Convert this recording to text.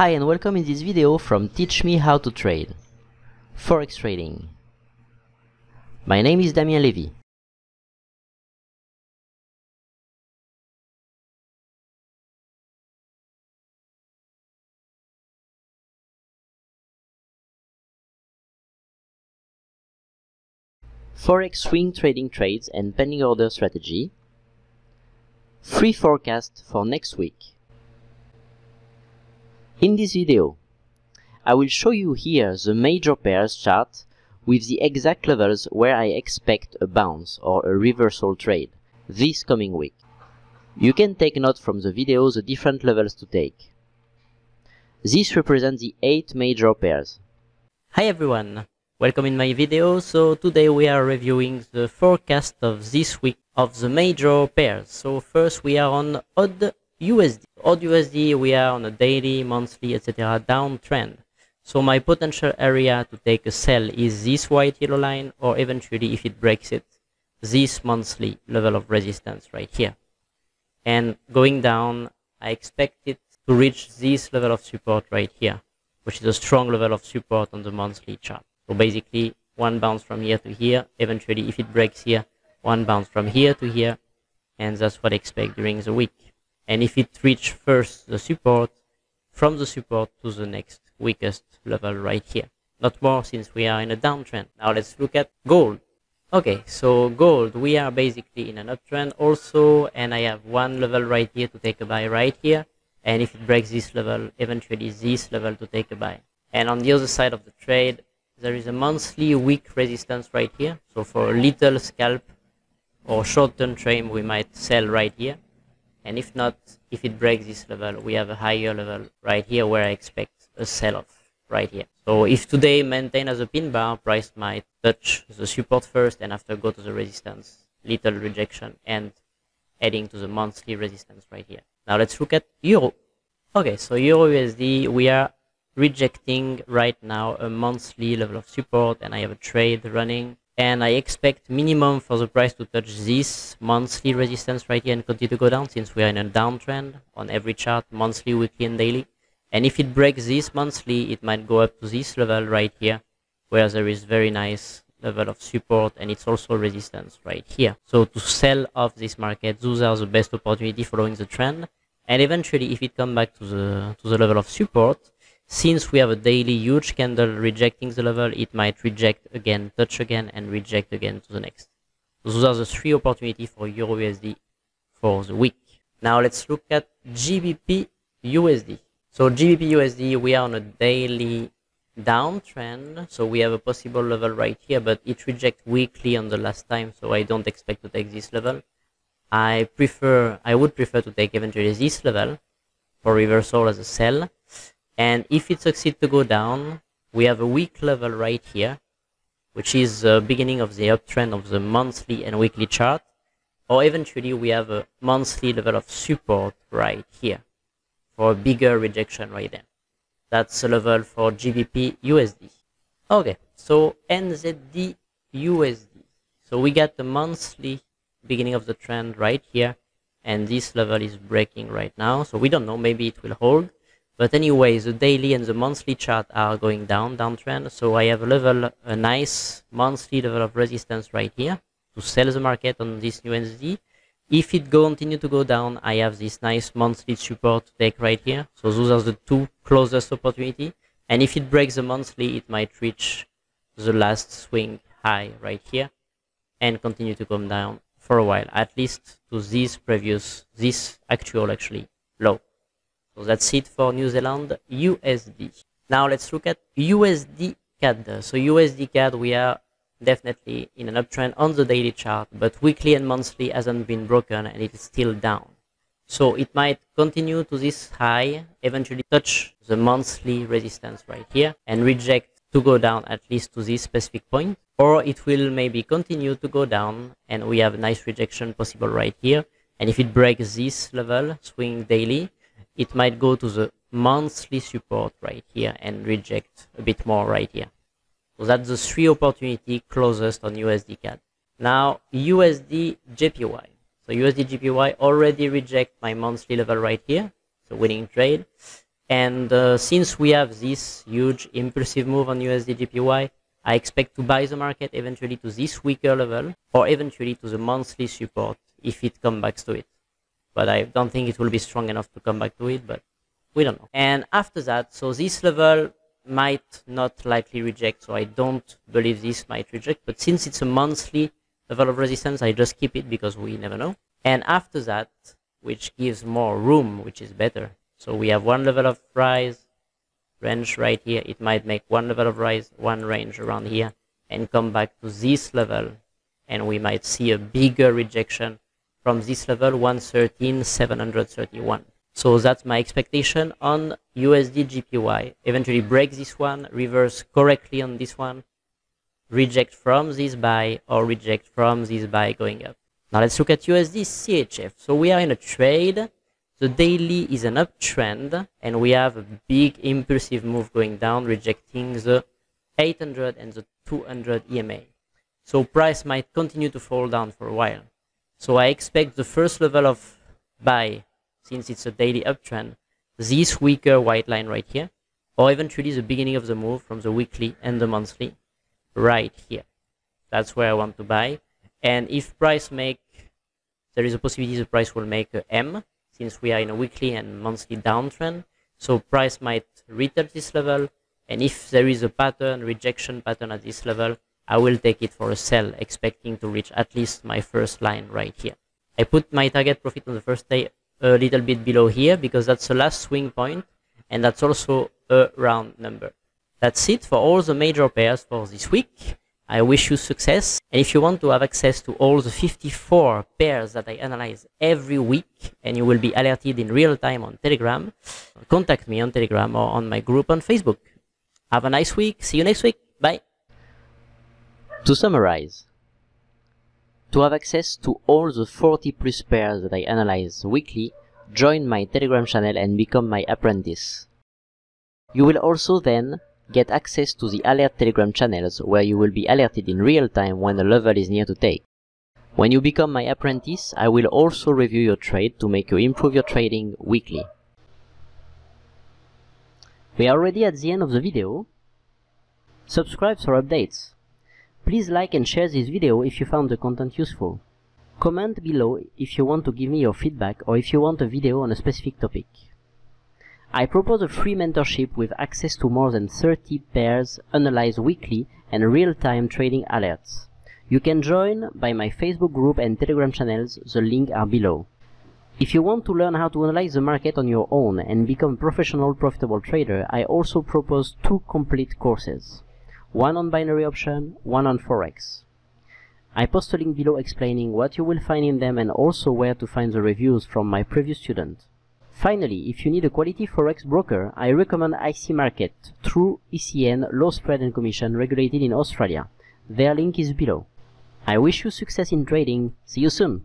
Hi and welcome in this video from Teach Me How to Trade Forex Trading. My name is Damien Levy. Forex swing trading trades and pending order strategy. Free forecast for next week. In this video, I will show you here the major pairs chart with the exact levels where I expect a bounce or a reversal trade this coming week. You can take note from the video the different levels to take. This represents the 8 major pairs. Hi everyone, welcome in my video. So today we are reviewing the forecast of this week of the major pairs. So first we are on AUD USD. AUD USD, we are on a daily, monthly, etc. downtrend. So my potential area to take a sell is this white yellow line, or eventually, if it breaks it, this monthly level of resistance right here. And going down, I expect it to reach this level of support right here, which is a strong level of support on the monthly chart. So basically, one bounce from here to here. Eventually, if it breaks here, one bounce from here to here. And that's what I expect during the week and if it reach first the support from the support to the next weakest level right here. Not more since we are in a downtrend. Now let's look at gold. Okay so gold we are basically in an uptrend also and i have one level right here to take a buy right here. And if it breaks this level eventually this level to take a buy. And on the other side of the trade there is a monthly weak resistance right here. So for a little scalp or short term trade we might sell right here and if not if it breaks this level we have a higher level right here where I expect a sell-off right here. So if today maintain as a pin bar price might touch the support first and after go to the resistance little rejection and heading to the monthly resistance right here. Now let's look at euro. Okay so euro USD we are rejecting right now a monthly level of support and I have a trade running and I expect minimum for the price to touch this monthly resistance right here and continue to go down since we are in a downtrend on every chart monthly weekly and daily. And if it breaks this monthly it might go up to this level right here where there is very nice level of support and it's also resistance right here. So to sell off this market those are the best opportunity following the trend. And eventually if it come back to the to the level of support since we have a daily huge candle rejecting the level, it might reject again, touch again, and reject again to the next. Those are the three opportunities for Euro USD for the week. Now let's look at GBP USD. So GBP USD, we are on a daily downtrend. So we have a possible level right here, but it reject weekly on the last time. So I don't expect to take this level. I prefer, I would prefer to take eventually this level for reversal as a sell and if it succeeds to go down we have a weak level right here which is the beginning of the uptrend of the monthly and weekly chart. Or eventually we have a monthly level of support right here for a bigger rejection right there. That's the level for GBP USD okay so NZD USD so we got the monthly beginning of the trend right here and this level is breaking right now. So we don't know maybe it will hold but anyway, the daily and the monthly chart are going down, downtrend. So I have a level, a nice monthly level of resistance right here to sell the market on this new NZD. If it go, continue to go down, I have this nice monthly support to take right here. So those are the two closest opportunity. And if it breaks the monthly, it might reach the last swing high right here and continue to come down for a while, at least to this previous, this actual actually low. So that's it for New Zealand USD. Now let's look at USD CAD. So USD CAD, we are definitely in an uptrend on the daily chart, but weekly and monthly hasn't been broken and it is still down. So it might continue to this high, eventually touch the monthly resistance right here and reject to go down at least to this specific point, or it will maybe continue to go down and we have a nice rejection possible right here. And if it breaks this level, swing daily, it might go to the monthly support right here and reject a bit more right here. So that's the three opportunity closest on USD CAD. Now USD JPY. So USD JPY already reject my monthly level right here. So winning trade. And uh, since we have this huge impulsive move on USD JPY, I expect to buy the market eventually to this weaker level or eventually to the monthly support if it comes back to it. But I don't think it will be strong enough to come back to it, but we don't know. And after that, so this level might not likely reject, so I don't believe this might reject, but since it's a monthly level of resistance, I just keep it because we never know. And after that, which gives more room, which is better. So we have one level of rise, range right here. It might make one level of rise, one range around here, and come back to this level. And we might see a bigger rejection from this level, 113,731. So that's my expectation on USD JPY. Eventually break this one, reverse correctly on this one, reject from this buy or reject from this buy going up. Now let's look at USD CHF. So we are in a trade. The daily is an uptrend and we have a big impulsive move going down, rejecting the 800 and the 200 EMA. So price might continue to fall down for a while. So I expect the first level of buy, since it's a daily uptrend, this weaker white line right here, or eventually the beginning of the move from the weekly and the monthly right here. That's where I want to buy. And if price make, there is a possibility the price will make a M, since we are in a weekly and monthly downtrend. So price might retouch this level. And if there is a pattern, rejection pattern at this level, I will take it for a sell, expecting to reach at least my first line right here. I put my target profit on the first day a little bit below here because that's the last swing point and that's also a round number. That's it for all the major pairs for this week. I wish you success. And if you want to have access to all the 54 pairs that I analyze every week and you will be alerted in real time on Telegram, contact me on Telegram or on my group on Facebook. Have a nice week. See you next week. Bye. To summarize, to have access to all the 40 plus pairs that I analyze weekly, join my Telegram channel and become my apprentice. You will also then get access to the alert Telegram channels where you will be alerted in real time when a level is near to take. When you become my apprentice, I will also review your trade to make you improve your trading weekly. We are already at the end of the video. Subscribe for updates. Please like and share this video if you found the content useful. Comment below if you want to give me your feedback or if you want a video on a specific topic. I propose a free mentorship with access to more than 30 pairs analyzed weekly and real-time trading alerts. You can join by my Facebook group and Telegram channels, the link are below. If you want to learn how to analyze the market on your own and become a professional profitable trader, I also propose two complete courses one on binary option, one on forex. I post a link below explaining what you will find in them and also where to find the reviews from my previous student. Finally, if you need a quality forex broker, I recommend IC Market through ECN low spread and commission regulated in Australia. Their link is below. I wish you success in trading. See you soon.